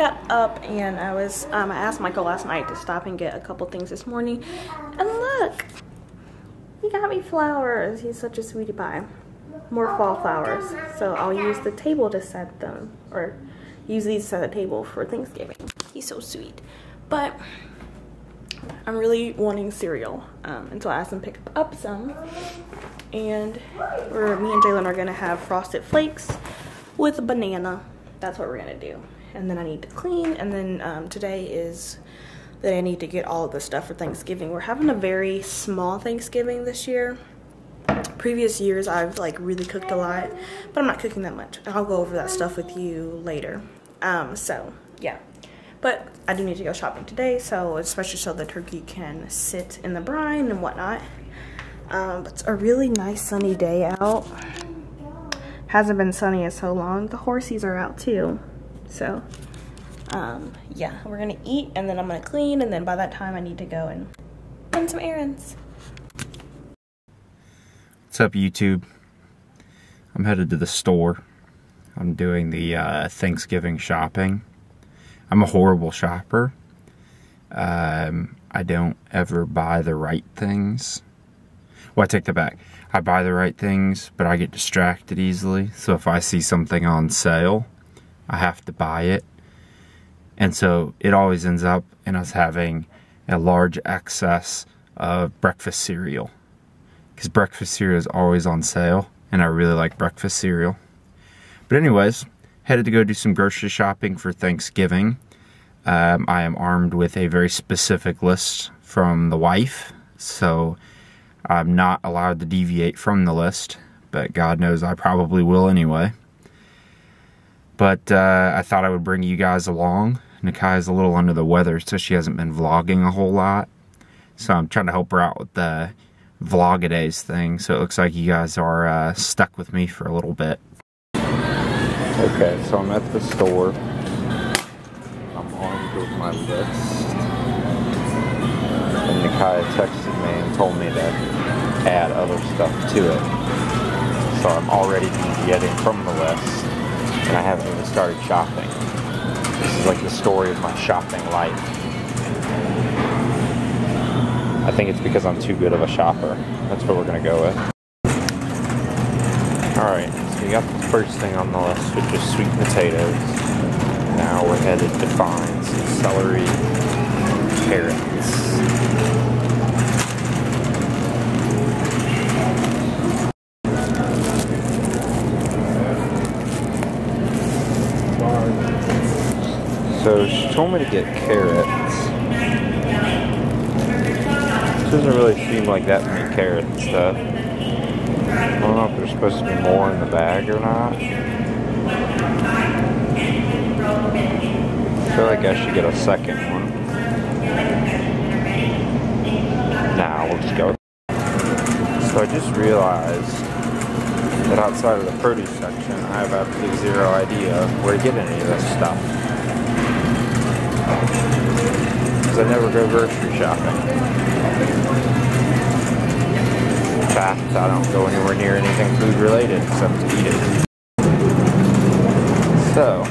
got up and I was, um, I asked Michael last night to stop and get a couple things this morning. And look, he got me flowers. He's such a sweetie pie. More fall flowers. So I'll use the table to set them, or use these to set the table for Thanksgiving. He's so sweet. But I'm really wanting cereal. Um, and so I asked him to pick up some. And me and Jalen are gonna have frosted flakes with a banana. That's what we're gonna do. And then I need to clean. And then um, today is that I need to get all of the stuff for Thanksgiving. We're having a very small Thanksgiving this year. Previous years I've like really cooked a lot, but I'm not cooking that much. I'll go over that stuff with you later. Um, so yeah, but I do need to go shopping today, so especially so the turkey can sit in the brine and whatnot. Um, it's a really nice sunny day out. Hasn't been sunny in so long. The horsies are out too. So, um, yeah, we're gonna eat and then I'm gonna clean and then by that time I need to go and run some errands. What's up YouTube? I'm headed to the store. I'm doing the uh, Thanksgiving shopping. I'm a horrible shopper. Um, I don't ever buy the right things. Well, I take that back. I buy the right things, but I get distracted easily. So if I see something on sale, I have to buy it. And so it always ends up in us having a large excess of breakfast cereal. Because breakfast cereal is always on sale, and I really like breakfast cereal. But, anyways, headed to go do some grocery shopping for Thanksgiving. Um, I am armed with a very specific list from the wife, so I'm not allowed to deviate from the list, but God knows I probably will anyway. But uh, I thought I would bring you guys along. Nakai's a little under the weather, so she hasn't been vlogging a whole lot. So I'm trying to help her out with the vlogidays thing. So it looks like you guys are uh, stuck with me for a little bit. Okay, so I'm at the store. I'm armed with my list. And Nakai texted me and told me to add other stuff to it. So I'm already getting from the list, and I haven't even started shopping. This is like the story of my shopping life. I think it's because I'm too good of a shopper. That's what we're gonna go with. Alright, so we got the first thing on the list, which is sweet potatoes. Now we're headed to find some celery, carrots. So she told me to get carrots. This doesn't really seem like that many carrots and stuff. I don't know if there's supposed to be more in the bag or not. I feel like I should get a second one. Nah, we'll just go. So I just realized that outside of the produce section, I have absolutely zero idea where to get any of this stuff. Because I never go grocery shopping. In fact, I don't go anywhere near anything food related except to eat it. So,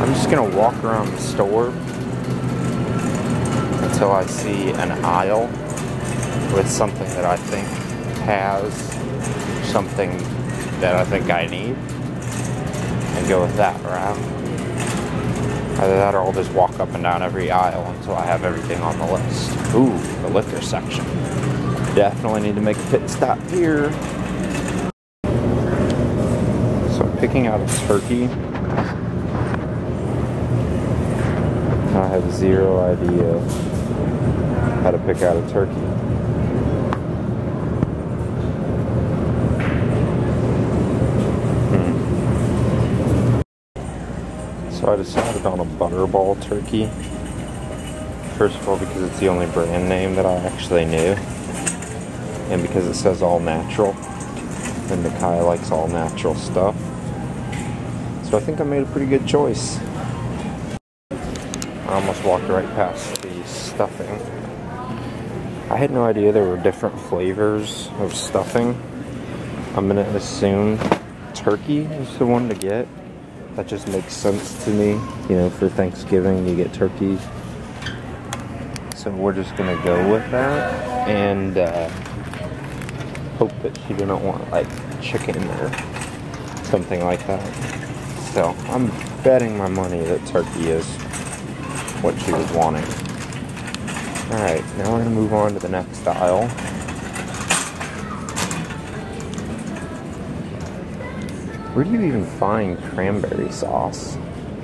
I'm just gonna walk around the store until I see an aisle with something that I think has something that I think I need and go with that route. Either that or I'll just walk up and down every aisle until I have everything on the list. Ooh, the liquor section. Definitely need to make a pit stop here. So I'm picking out a turkey. I have zero idea how to pick out a turkey. So I decided on a butterball turkey. First of all, because it's the only brand name that I actually knew, and because it says all natural, and Nakai likes all natural stuff. So I think I made a pretty good choice. I almost walked right past the stuffing. I had no idea there were different flavors of stuffing. I'm gonna assume turkey is the one to get. That just makes sense to me. You know, for Thanksgiving, you get turkey. So we're just gonna go with that and uh, hope that she didn't want like chicken or something like that. So I'm betting my money that turkey is what she was wanting. Alright, now we're gonna move on to the next aisle. Where do you even find cranberry sauce?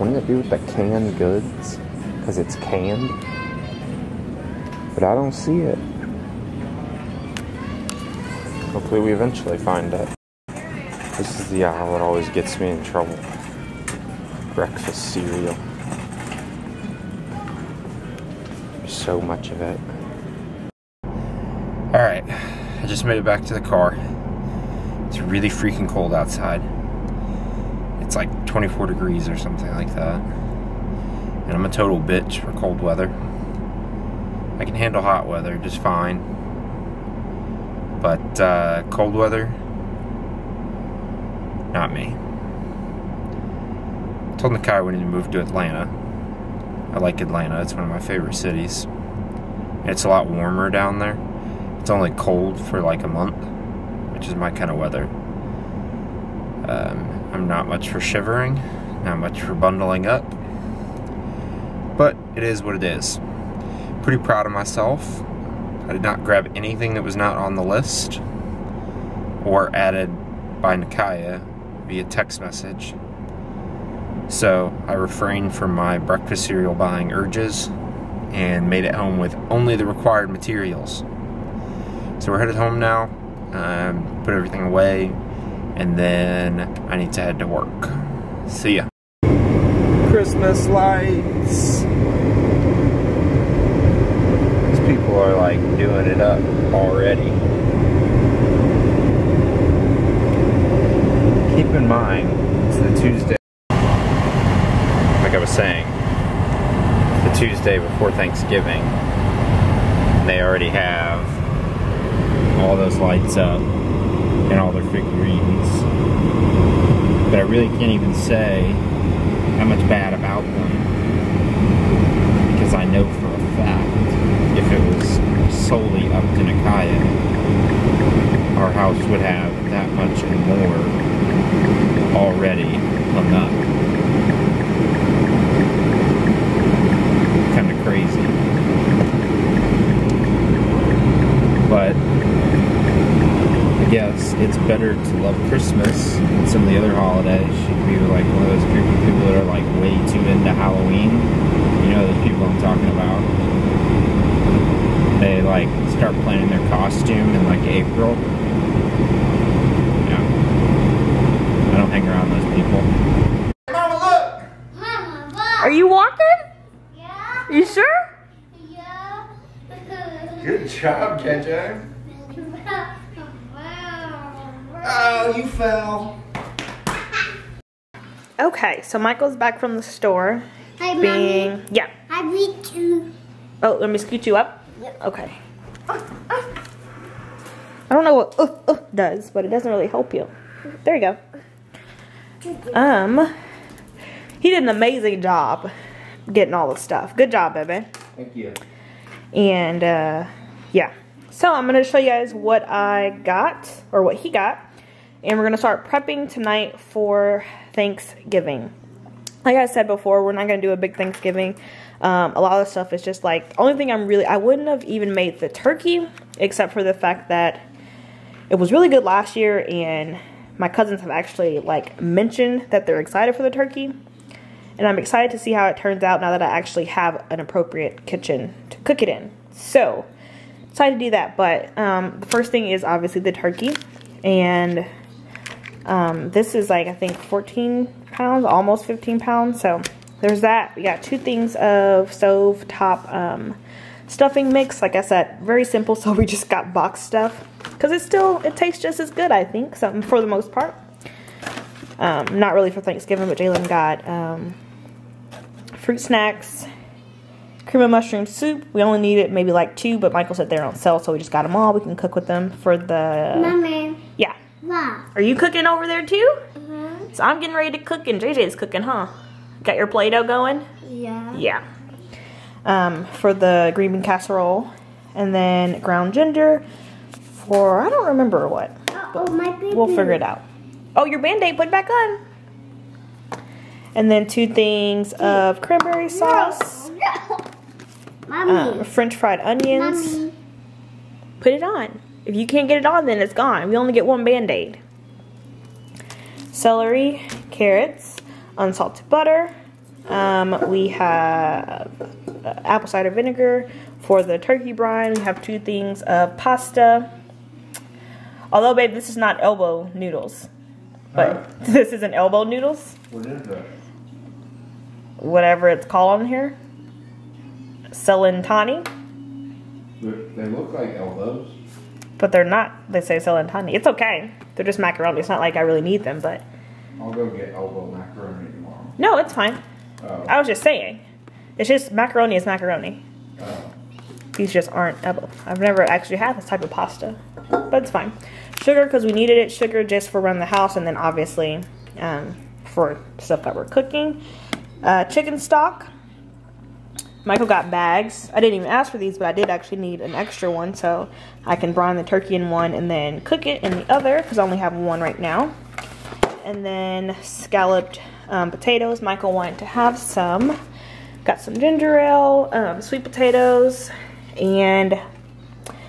Wouldn't it be with the canned goods? Because it's canned? But I don't see it. Hopefully we eventually find it. This is the uh, aisle that always gets me in trouble. Breakfast cereal. There's so much of it. Alright, I just made it back to the car. It's really freaking cold outside. It's like 24 degrees or something like that. And I'm a total bitch for cold weather. I can handle hot weather just fine. But uh, cold weather, not me. I told Nakai we need to move to Atlanta. I like Atlanta, it's one of my favorite cities. It's a lot warmer down there. It's only cold for like a month, which is my kind of weather. Um, I'm not much for shivering, not much for bundling up, but it is what it is. Pretty proud of myself. I did not grab anything that was not on the list or added by Nakaya via text message. So I refrained from my breakfast cereal buying urges and made it home with only the required materials. So we're headed home now, um, put everything away, and then I need to head to work. See ya. Christmas lights. These people are like doing it up already. Keep in mind, it's the Tuesday. Like I was saying, the Tuesday before Thanksgiving. They already have all those lights up and all their figurines. But I really can't even say how much bad about them. Because I know for a fact, if it was solely up to Nakaya, our house would have that much and more already hung up. Kind of crazy. But I guess it's better to love Christmas than some of the other holidays. She'd be like one of those people, people that are like way too into Halloween. You know those people I'm talking about. They like start planning their costume in like April. Yeah. I don't hang around those people. Mama, look! Are you walking? Yeah, You sure? yeah. Good job, KJ. wow. Oh, you fell. Okay, so Michael's back from the store. Hi, mommy. Being yeah. I read too. Oh, let me scoot you up. Okay. Oh, oh. I don't know what uh, uh, does, but it doesn't really help you. There you go. Um, he did an amazing job getting all the stuff. Good job, baby. Thank you. And uh, yeah, so I'm gonna show you guys what I got or what he got, and we're gonna start prepping tonight for Thanksgiving. Like I said before, we're not gonna do a big Thanksgiving. Um, a lot of stuff is just like the only thing I'm really I wouldn't have even made the turkey except for the fact that it was really good last year and my cousins have actually like mentioned that they're excited for the turkey and I'm excited to see how it turns out now that I actually have an appropriate kitchen to cook it in. So, excited to do that. But um, the first thing is obviously the turkey, and um, this is like I think 14 pounds, almost 15 pounds. So there's that. We got two things of stove top um, stuffing mix. Like I said, very simple. So we just got box stuff because it still it tastes just as good. I think something for the most part. Um, not really for Thanksgiving, but Jalen got um, fruit snacks, cream of mushroom soup. We only needed maybe like two, but Michael said they're on sale, so we just got them all. We can cook with them for the. Mommy, Yeah. wow. Are you cooking over there too? Uh-huh. So I'm getting ready to cook and JJ's cooking, huh? Got your Play-Doh going? Yeah. Yeah. Um, for the green bean casserole. And then ground ginger I don't remember what. Oh, my baby. We'll figure it out. Oh, your band-aid, put it back on. And then two things of cranberry sauce, No. Mommy. um, french fried onions. Mommy. Put it on. If you can't get it on, then it's gone. We only get one band-aid. Celery, carrots, unsalted butter. Um, we have uh, apple cider vinegar for the turkey brine. We have two things of pasta. Although, babe, this is not elbow noodles. But this isn't elbow noodles. What is that? Whatever it's called on here. Celentani. They look like elbows. But they're not. They say Celentani. It's okay. They're just macaroni. It's not like I really need them, but I'll go get elbow macaroni tomorrow. no, it's fine. Oh. I was just saying. It's just macaroni is macaroni. oh. These just aren't elbow. I've never actually had this type of pasta, but it's fine. Sugar because we needed it. Sugar just for around the house, and then obviously um, for stuff that we're cooking. Uh, chicken stock. Michael got bags. I didn't even ask for these, but I did actually need an extra one, so I can brine the turkey in one and then cook it in the other because I only have one right now. And then scalloped um, potatoes. Michael wanted to have some. Got some ginger ale, um, sweet potatoes, and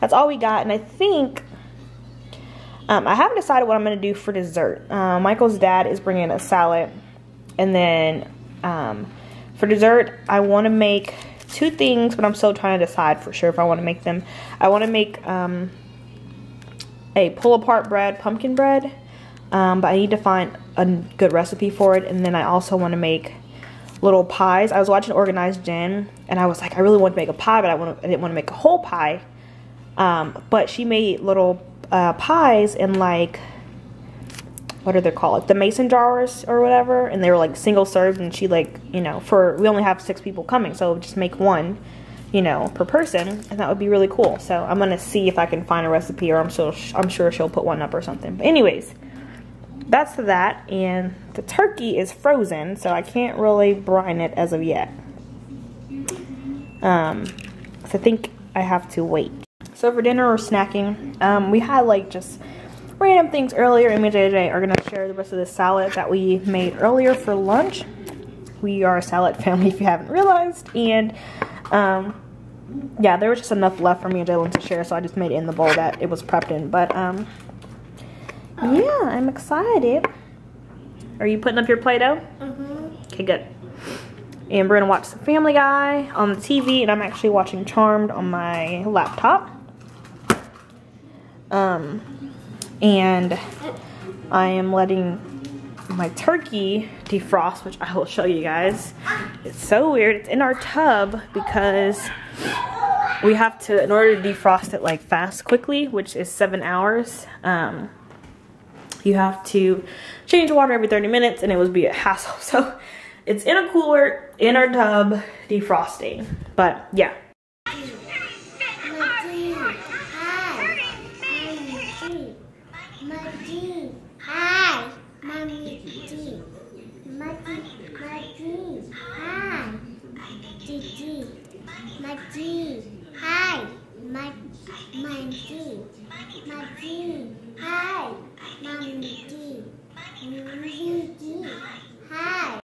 that's all we got. And I think um, I haven't decided what I'm gonna do for dessert. Uh, Michael's dad is bringing a salad, and then um, for dessert, I want to make two things, but I'm still trying to decide for sure if I want to make them. I want to make um, a pull apart bread, pumpkin bread, um, but I need to find a good recipe for it. And then I also want to make little pies. I was watching Organized Jen, and I was like, I really want to make a pie, but I, want to, I didn't want to make a whole pie. Um, but she made little uh, pies in like what are they called? Like the mason jars or whatever, and they were like single served. And she like you know for we only have six people coming, so just make one, you know, per person, and that would be really cool. So I'm gonna see if I can find a recipe, or I'm so I'm sure she'll put one up or something. But anyways, that's that, and the turkey is frozen, so I can't really brine it as of yet. Um, so I think I have to wait. So for dinner or snacking, um, we had like just random things earlier. And me and JJ are gonna share the rest of the salad that we made earlier for lunch. We are a salad family, if you haven't realized, and um, yeah, there was just enough left for me and Jalen to share, so I just made it in the bowl that it was prepped in. But um, yeah, I'm excited. Are you putting up your Play-Doh? Mm-hmm. Okay, good. And we're gonna watch some Family Guy on the TV, and I'm actually watching Charmed on my laptop. Um, and I am letting my turkey defrost, which I will show you guys. It's so weird. It's in our tub because we have to, in order to defrost it like fast, quickly, which is seven hours. Um, you have to change the water every 30 minutes, and it would be a hassle. So it's in a cooler in our tub defrosting. But yeah, Muddy. Hi. Mommy. Muddy. Hi. Mommy. Muddy. Muddy. Hi. Didi. Muddy. Hi. Mud. Muddy. Muddy. Hi. Mommy.